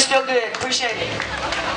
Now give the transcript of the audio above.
guys feel good. Appreciate it.